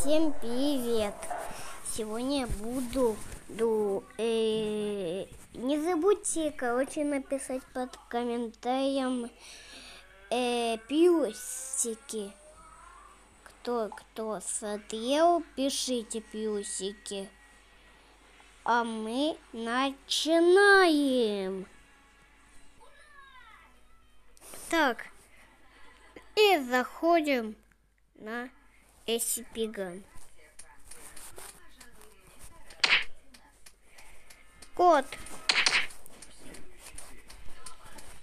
Всем привет! Сегодня я буду... ду- э, не забудьте, короче, написать под комментарием э, плюсики. Кто, кто смотрел, пишите плюсики. А мы начинаем. Так, и заходим на SCP-Gun. Кот.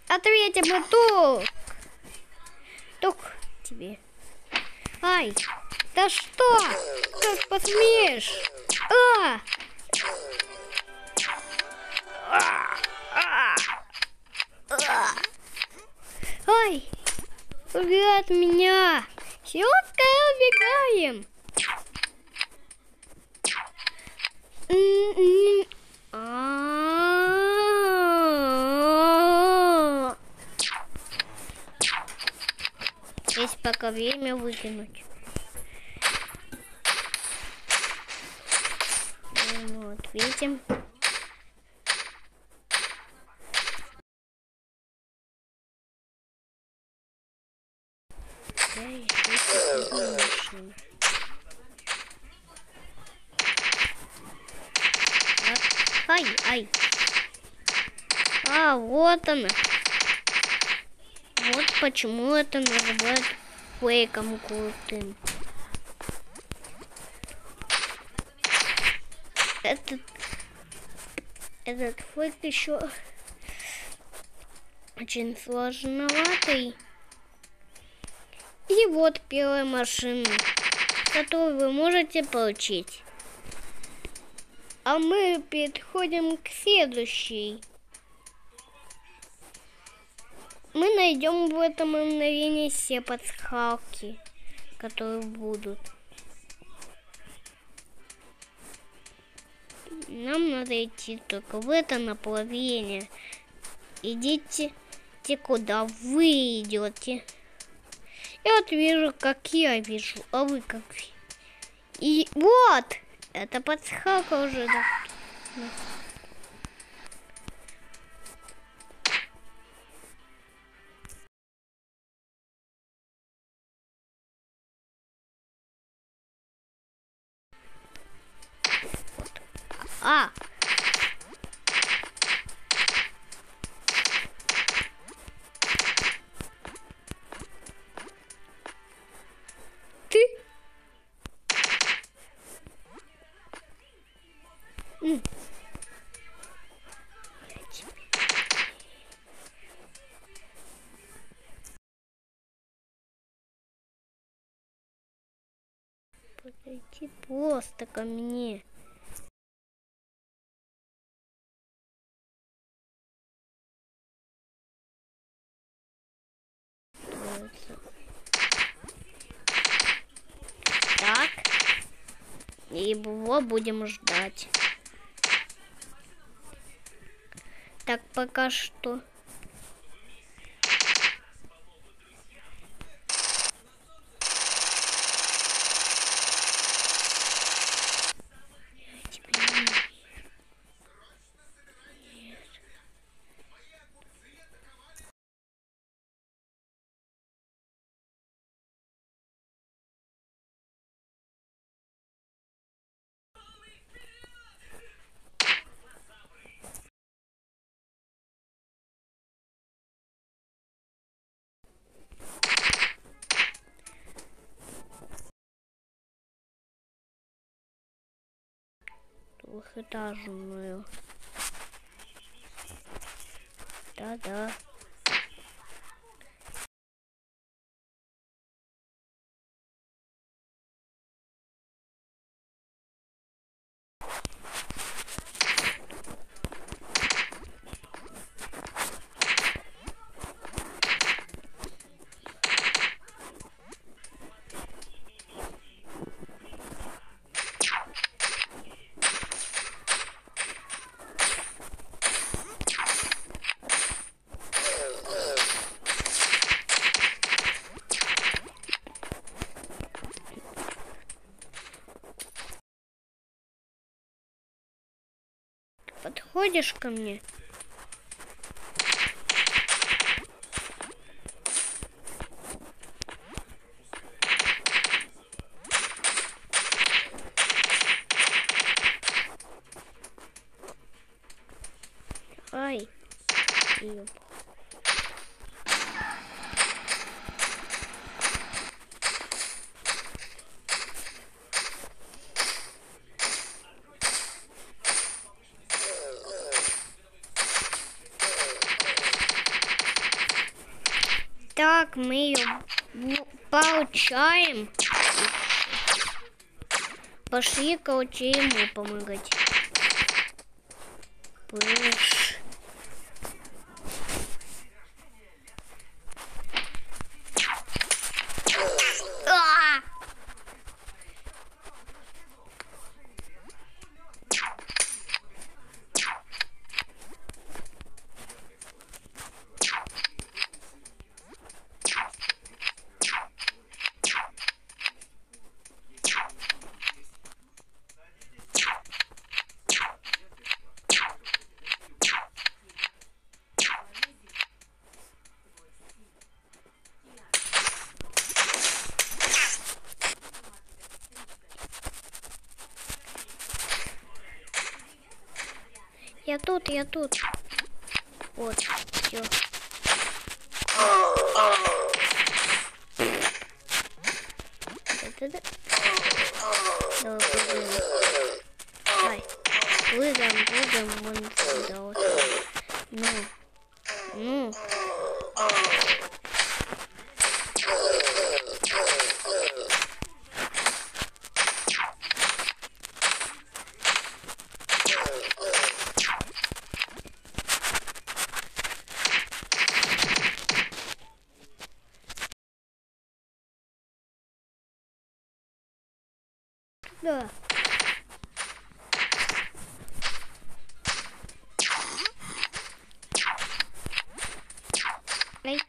Ответим мы тук. Тук тебе. Ай, да что? Как посмеешь? А! Ай, убегай от меня. Скорее убегаем. А-а-а. Есть пока время выкинуть. Ну, Вот, видим. Ай, ай. А, вот она. Вот почему это называют фейком крутым. Этот, этот фейк еще очень сложноватый. И вот первая машина, которую вы можете получить. А мы переходим к следующей. Мы найдем в этом мгновении все подсказки, которые будут. Нам надо идти только в это направление. Идите, те, куда вы идете. Я вот вижу, как я вижу, а вы как. И вот! Это подсказка уже. Да. А! Подойти просто ко мне. Так. И его будем ждать. Так, пока что. Двухэтажную. Да-да. Подходишь ко мне? Ай. Ёп. Так, мы ее получаем. Пошли, короче, ему помогать. Пыш. Я тут, я тут. Вот, все. Давай, прыгаем. Давай. Прыгаем, прыгаем вон сюда вот. Ну. Ну. Да. Эй.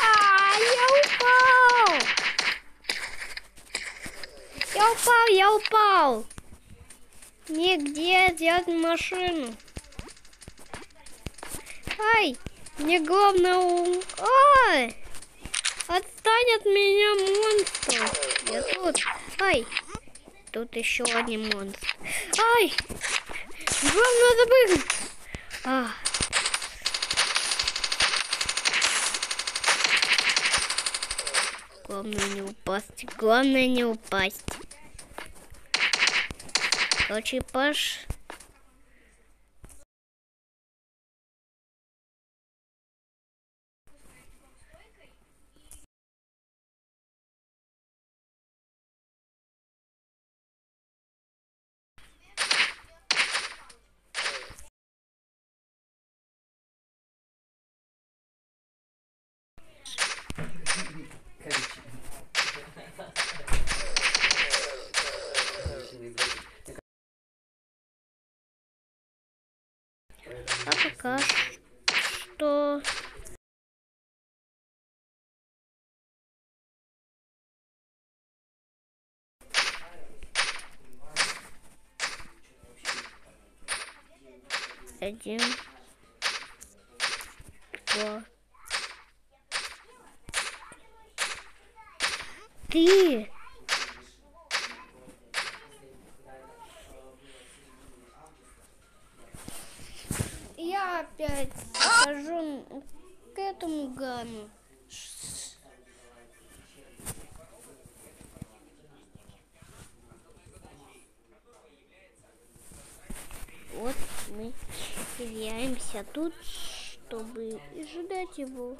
А, я упал! Я упал, я упал! Нигде взять машину. Ай, мне главное... у- Ай! Отстань от меня, монстр! Я тут. Ай! Тут еще один монстр. Ай! Главное запрыгнуть! А. Главное не упасть. Главное не упасть. Короче, Паш. А пока что... Один, два, три. Хожу к этому Гану. Вот мы теряемся тут, чтобы ждать его.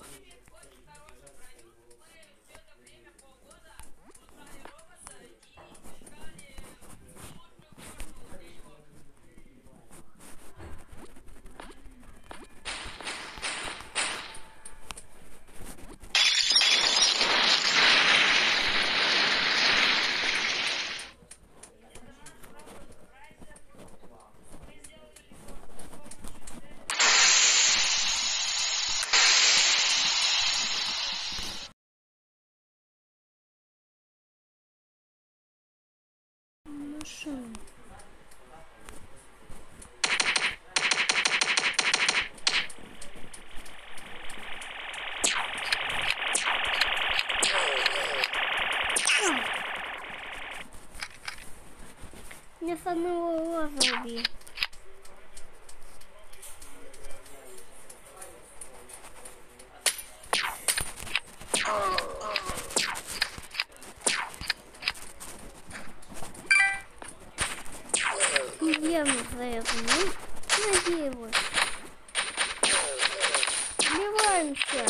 Машина. Мне с одного глаза убили. Явно за это. Ну, надеюсь. Убиваемся.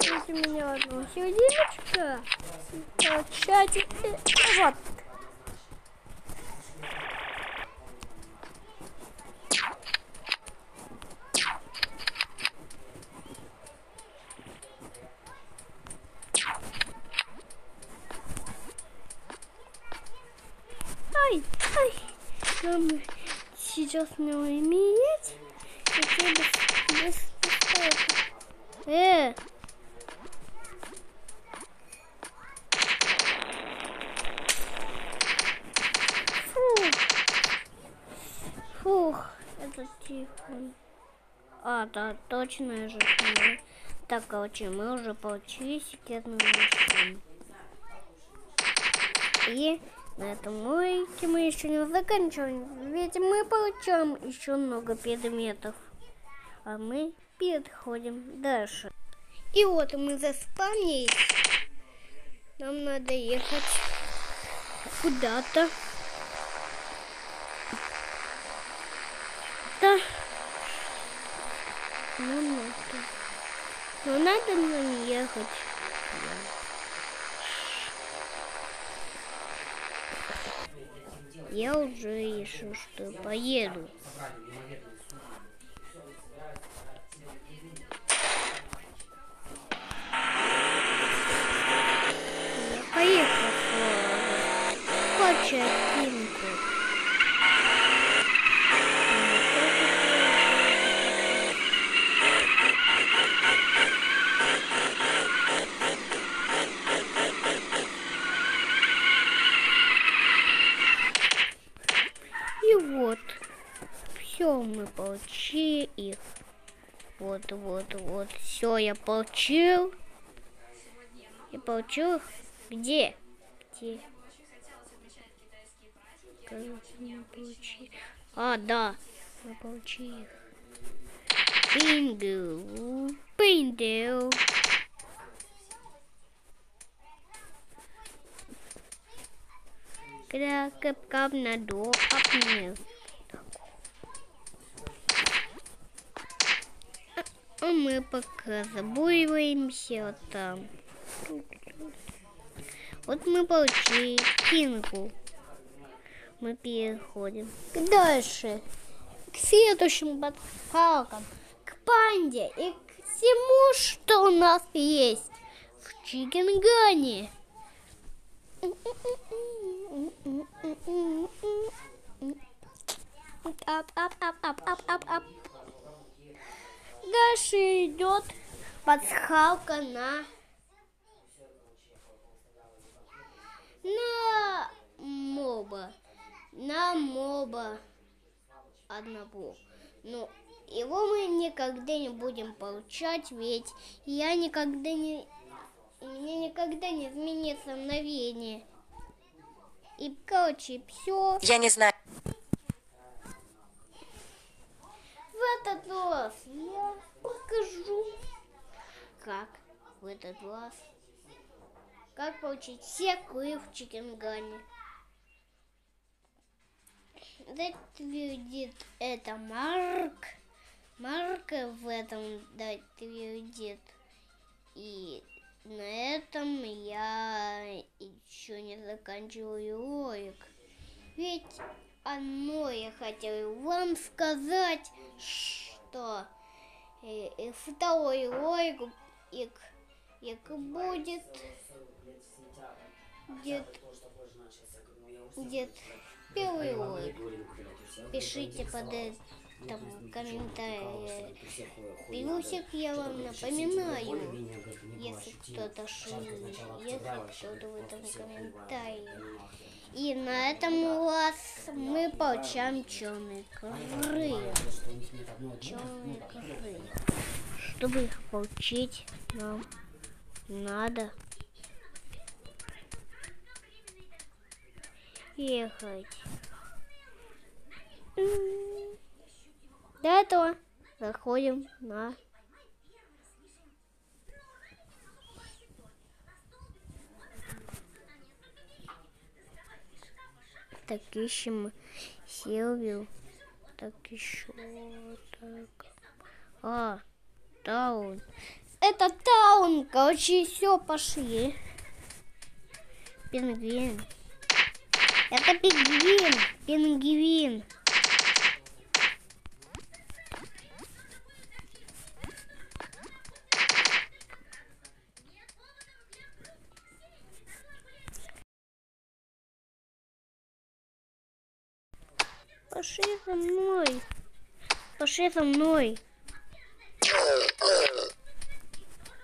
Вот у меня одно сердечко. Получайте. Вот. Ай, ай. Нам сейчас не иметь. Это без, без пистолета. Э! Фух. Фух, это телефон. А, да, точно же. Так, короче, мы уже получили секретную машину. И на этом уроке мы еще не заканчиваем, ведь мы получаем еще много предметов. А мы переходим дальше. И вот мы заспавнились. Нам надо ехать куда-то. Да. Ну, надо. Ну, надо нам ехать. Я уже решил, что поеду. Все мы получили их. Вот, вот, вот, все я получил. Я получил их. Где? Где? А, да, мы получили их. Пиндл, пиндл. Кракапкап на до апнил. А мы пока забуриваемся там. Вот мы получили пинку. Мы переходим дальше. К следующим подсказкам. К панде и к всему, что у нас есть в Chicken Gun е. Ап, ап, ап, ап, ап, ап, ап. Дальше идет пасхалка на на моба. На моба одного. Но его мы никогда не будем получать, ведь я никогда не... У меня никогда не изменится мгновение. И, короче, все. Я не знаю. В этот раз я покажу, как в этот раз, как получить все клы в Чикенгане. Видит это Марк. Марк в этом дать видит. И на этом я еще не заканчиваю ролик. Ведь одно я хотел вам сказать, что э, э, второй ролик их, их будет где где первый ролик. Пишите под этим комментарии. Плюсик я вам напоминаю, если кто-то шумит, если кто-то в этом комментарии. И на этом у вас мы получаем черные крылья. Черные крылья. Чтобы их получить, нам надо ехать. Для этого заходим на Так, ищем Силвию. Так, еще так. А, таун. Это таун. Короче, все, пошли. Пингвин. Это пингвин. Пингвин. Пошли за мной. Пошли за мной.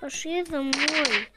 Пошли за мной.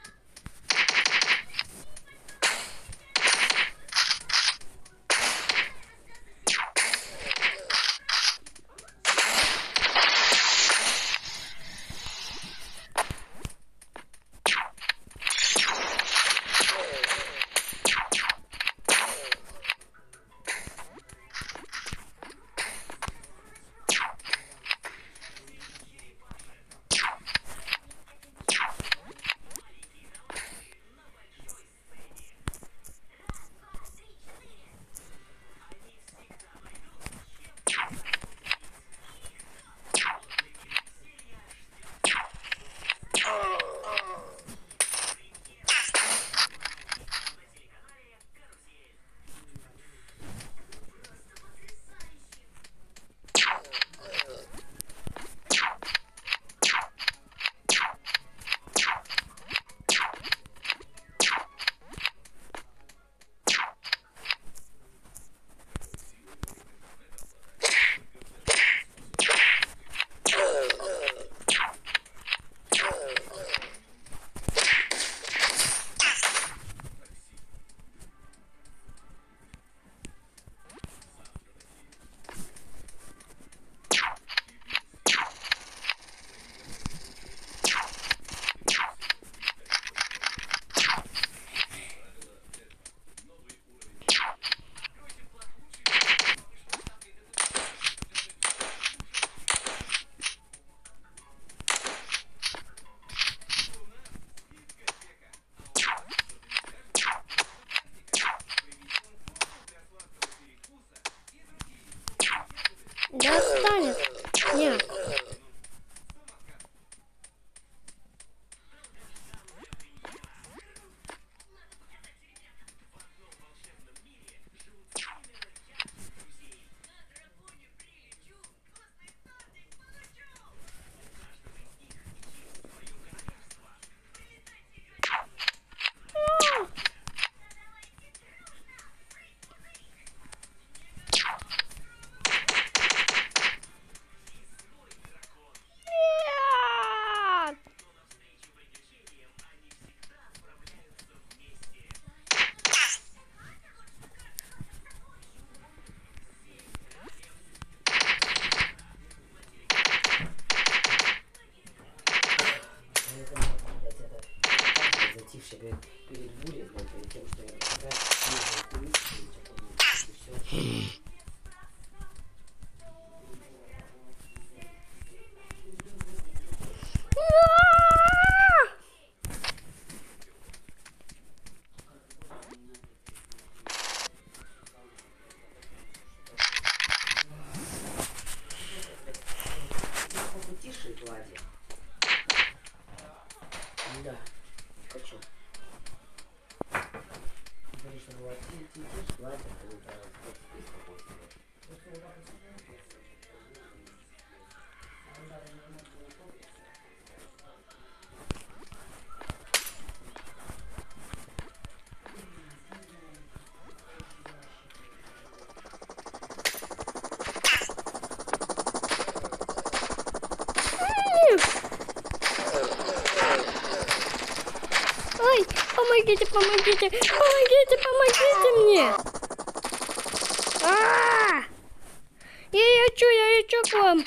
помогите, помогите, помогите, помогите мне. А -а -а! Я ячу, я ячу к вам.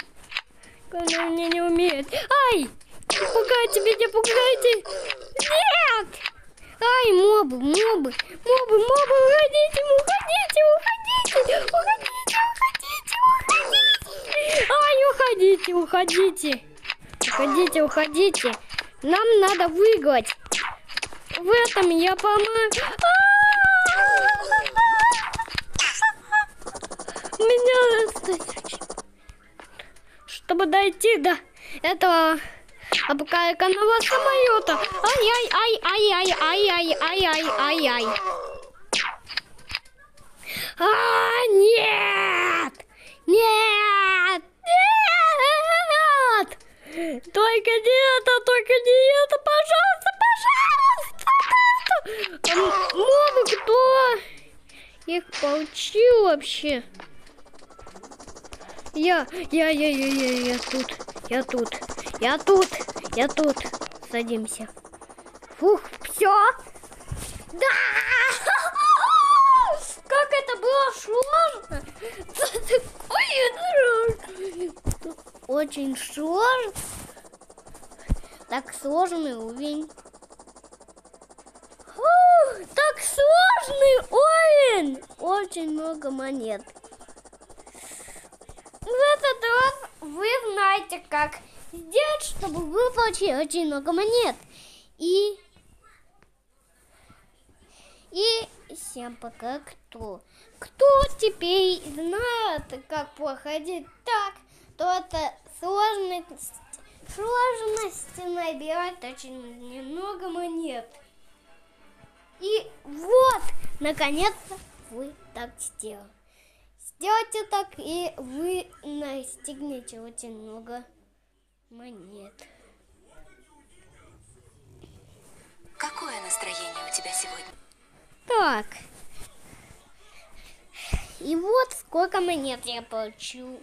Она мне не умеет. Ай! Не пугайте меня, пугайте! Нет! Ай, мобы, мобы, мобы, мобы, уходите, уходите, уходите, уходите, уходите, уходите! Ай, уходите, уходите! Уходите, уходите! Нам надо выиграть! В этом я помогу. Меня достаточно. Чтобы дойти до этого обкаканного самолета. Ай-яй-ай-ай-яй-ай-яй-ай-яй-ай-яй. А, нет! Нет! Нет! Только не это, только не это, пожалуйста, пожалуйста! А Мама, кто их получил вообще? Я, я, я, я, я, я тут, я тут, я тут, я тут. Садимся. Фух, все. Да! Как это было сложно! Такое сложно! Очень сложно. Так сложный уровень. Фух, так сложный уровень! Очень много монет. В этот раз вы знаете, как сделать, чтобы вы получили очень много монет. И... И всем пока кто. Кто теперь знает, как проходить так, то это сложность, сложности набирать очень немного монет. И вот, наконец-то вы так сделали. Сделайте так, и вы настигнете очень много монет. Какое настроение у тебя сегодня? Так. И вот сколько монет я получу.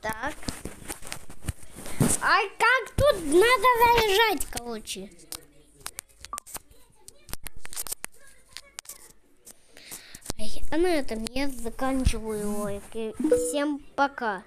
Так. А как тут надо заряжать, короче? А на этом я заканчиваю ролик. Всем пока.